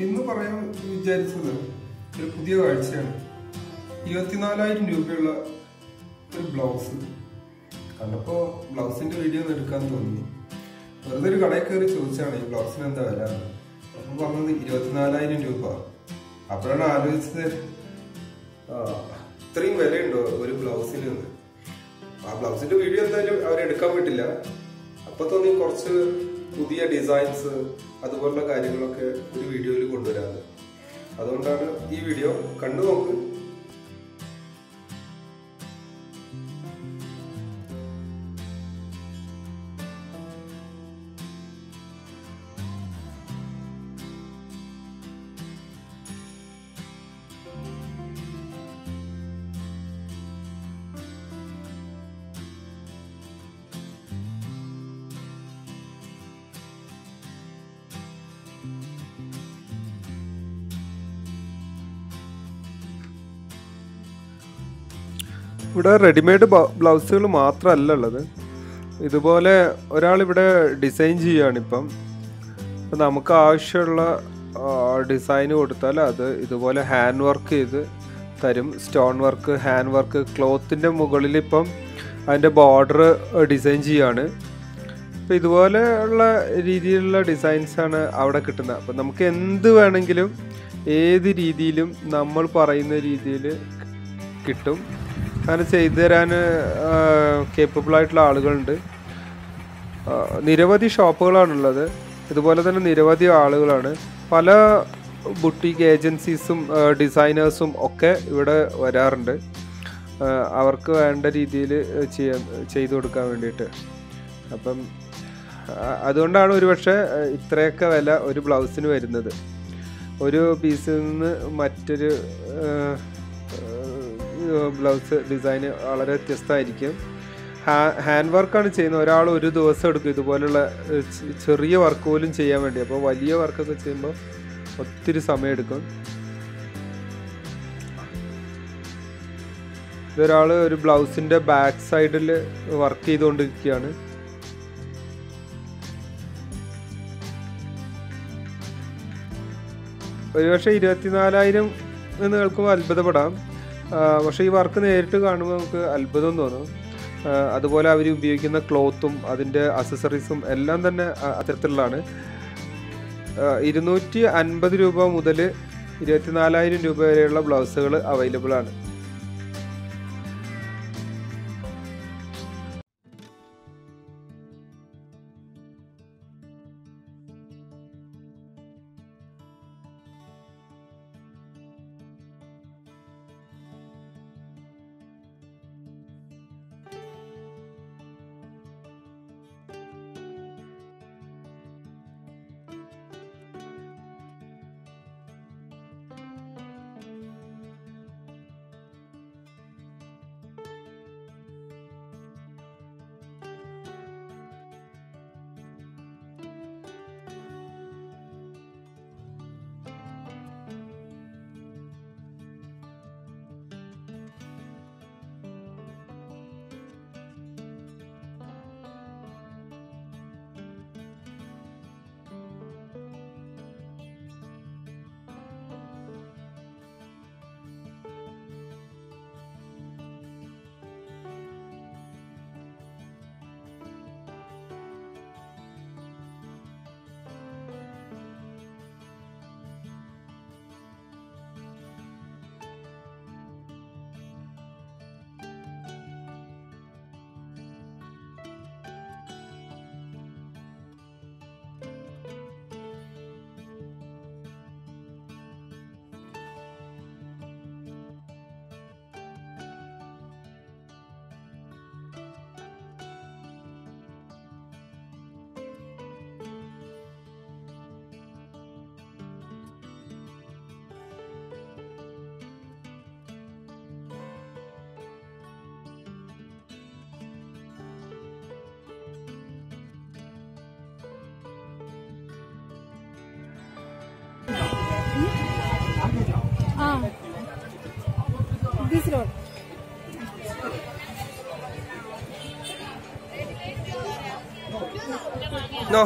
ഇന്ന് പറയാൻ വിചാരിച്ചത് ഒരു പുതിയ കാഴ്ചയാണ്. ഇരുപത്തിനാലായിരം രൂപയുള്ള ഒരു ബ്ലൗസ്. കണ്ടപ്പോൾ ബ്ലൗസിന്റെ വീഡിയോ ഒന്ന് എടുക്കാൻ തോന്നി. വെറുതെ ഒരു കടയിൽ കയറി ചോദിച്ചാണ് ഈ ബ്ലൗസിന് എന്താ വില? എന്ന്. അപ്പൊ പറഞ്ഞത് ഇരുപത്തിനാലായിരം രൂപ. അപ്പോഴാണ് ആലോചിച്ചത് ഇത്രയും വിലയുണ്ടോ ഒരു ബ്ലൗസിന്? ആ ബ്ലൗസിന്റെ വീഡിയോ എന്തായാലും അവരെടുക്കാൻ പറ്റില്ല അപ്പൊ തോന്നി കുറച്ച് പുതിയ ഡിസൈൻസ് അതുപോലുള്ള കാര്യങ്ങളൊക്കെ ഒരു വീഡിയോയിൽ കൊണ്ടുവരാറ്. അതുകൊണ്ടാണ് ഈ വീഡിയോ കണ്ടു നോക്ക് ഇവിടെ റെഡിമെയ്ഡ് ബ്ലൗസുകൾ മാത്രമല്ല ഉള്ളത് ഇതുപോലെ ഒരാൾ ഇവിടെ ഡിസൈൻ ചെയ്യുകയാണിപ്പം. അപ്പം നമുക്ക് ആവശ്യമുള്ള ഡിസൈൻ കൊടുത്താൽ അത് ഇതുപോലെ ഹാൻഡ് വർക്ക് ചെയ്ത് തരും. സ്റ്റോൺ വർക്ക് ഹാൻഡ് വർക്ക് ക്ലോത്തിന്റെ മുകളിൽ ഇപ്പം അതിന്റെ ബോർഡർ ഡിസൈൻ ചെയ്യാണ് അപ്പോൾ ഇതുപോലെയുള്ള രീതിയിലുള്ള ഡിസൈൻസാണ് അവിടെ കിട്ടുന്നത്. അപ്പം നമുക്ക് എന്ത് വേണമെങ്കിലും ഏത് രീതിയിലും നമ്മൾ പറയുന്ന രീതിയിൽ കിട്ടും. അങ്ങനെ ചെയ്തു തരാൻ കേപ്പബിൾ ആയിട്ടുള്ള ആളുകളുണ്ട്. നിരവധി ഷോപ്പുകളാണുള്ളത്. ഇതുപോലെ തന്നെ നിരവധി ആളുകളാണ്. പല ബുട്ടീക്ക് ഏജൻസീസും ഡിസൈനേഴ്സും ഒക്കെ ഇവിടെ വരാറുണ്ട്. അവർക്ക് വേണ്ട രീതിയിൽ ചെയ്യാൻ ചെയ്തു കൊടുക്കാൻ വേണ്ടിയിട്ട്. അപ്പം അതുകൊണ്ടാണ് ഒരുപക്ഷെ ഇത്രയൊക്കെ വില ഒരു ബ്ലൗസിന് വരുന്നത്. ഒരു പീസിൽ നിന്ന് മറ്റൊരു ബ്ലൗസ് ഡിസൈൻ വളരെ വ്യത്യസ്തമായിരിക്കും. ഹാൻഡ് വർക്കാണ് ചെയ്യുന്നത്. ഒരാൾ ഒരു ദിവസം എടുക്കും ഇതുപോലുള്ള ചെറിയ വർക്ക് പോലും ചെയ്യാൻ വേണ്ടി. അപ്പോൾ വലിയ വർക്കൊക്കെ ചെയ്യുമ്പോൾ ഒത്തിരി സമയമെടുക്കും ഇതൊരാൾ ഒരു ബ്ലൗസിന്റെ ബാക്ക് സൈഡിൽ വർക്ക് ചെയ്തുകൊണ്ടിരിക്കുകയാണ്. ഒരുപക്ഷെ ഇരുപത്തിനാലായിരം എന്ന് കേൾക്കുമ്പോൾ അത്ഭുതപ്പെടാം. പക്ഷേ ഈ വർക്ക് നേരിട്ട് കാണുമ്പോൾ നമുക്ക് അത്ഭുതം തോന്നും. അതുപോലെ അവർ ഉപയോഗിക്കുന്ന ക്ലോത്തും അതിന്റെ അസസറീസും എല്ലാം തന്നെ അത്തരത്തിലുള്ളതാണ്. ഇരുന്നൂറ്റി അൻപത് രൂപ മുതൽ ഇരുപത്തിനാലായിരം രൂപ വരെയുള്ള ബ്ലൗസുകൾ അവൈലബിൾ ആണ് No.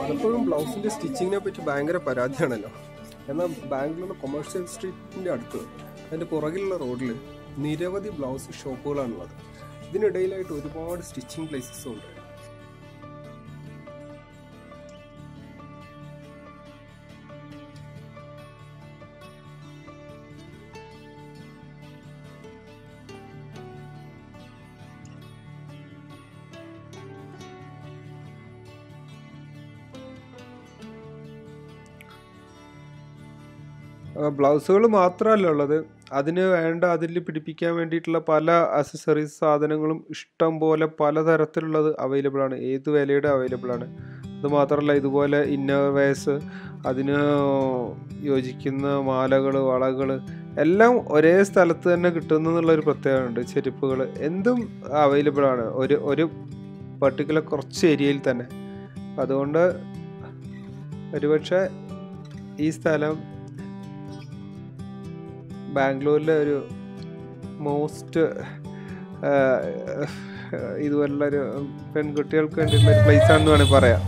പലപ്പോഴും ബ്ലൗസിന്റെ സ്റ്റിച്ചിങ്ങിനെ പറ്റി ഭയങ്കര പരാതിയാണല്ലോ. എന്നാൽ ബാംഗ്ലൂരിലെ കൊമേഴ്ഷ്യൽ സ്ട്രീറ്റിന്റെ അടുത്ത് അതിന്റെ പുറകിലുള്ള റോഡിൽ നിരവധി ബ്ലൗസ് ഷോപ്പുകളാണുള്ളത്. ഇതിനിടയിലായിട്ട് ഒരുപാട് സ്റ്റിച്ചിങ് പ്ലേസസ് ഉണ്ട്. ബ്ലൗസുകൾ മാത്രമല്ല ഉള്ളത്. അതിന് വേണ്ട അതിൽ പിടിപ്പിക്കാൻ വേണ്ടിയിട്ടുള്ള പല അക്സസറീസ് സാധനങ്ങളും ഇഷ്ടം പോലെ പലതരത്തിലുള്ളത് അവൈലബിൾ ആണ്. ഏത് വിലയുടെ അവൈലബിൾ ആണ്. അത് മാത്രമല്ല ഇതുപോലെ ഇന്നർ വേഴ്സ് അതിന് യോജിക്കുന്ന മാലകൾ വളകൾ എല്ലാം ഒരേ സ്ഥലത്ത് തന്നെ കിട്ടുന്നു എന്നുള്ളൊരു പ്രത്യേകതയുണ്ട് ചെരുപ്പുകൾ എന്തും അവൈലബിൾ ആണ്. ഒരു ഒരു പർട്ടിക്കുലർ കുറച്ച് ഏരിയയിൽ തന്നെ. അതുകൊണ്ട് ഒരുപക്ഷെ ഈ സ്ഥലം ബാംഗ്ലൂരിലെ ഒരു മോസ്റ്റ് ഇതുപോലുള്ളൊരു പെൺകുട്ടികൾക്ക് വേണ്ടിയിട്ടുള്ള ഒരു പ്ലേസ് ആണെന്ന് വേണമെങ്കിൽ പറയാം.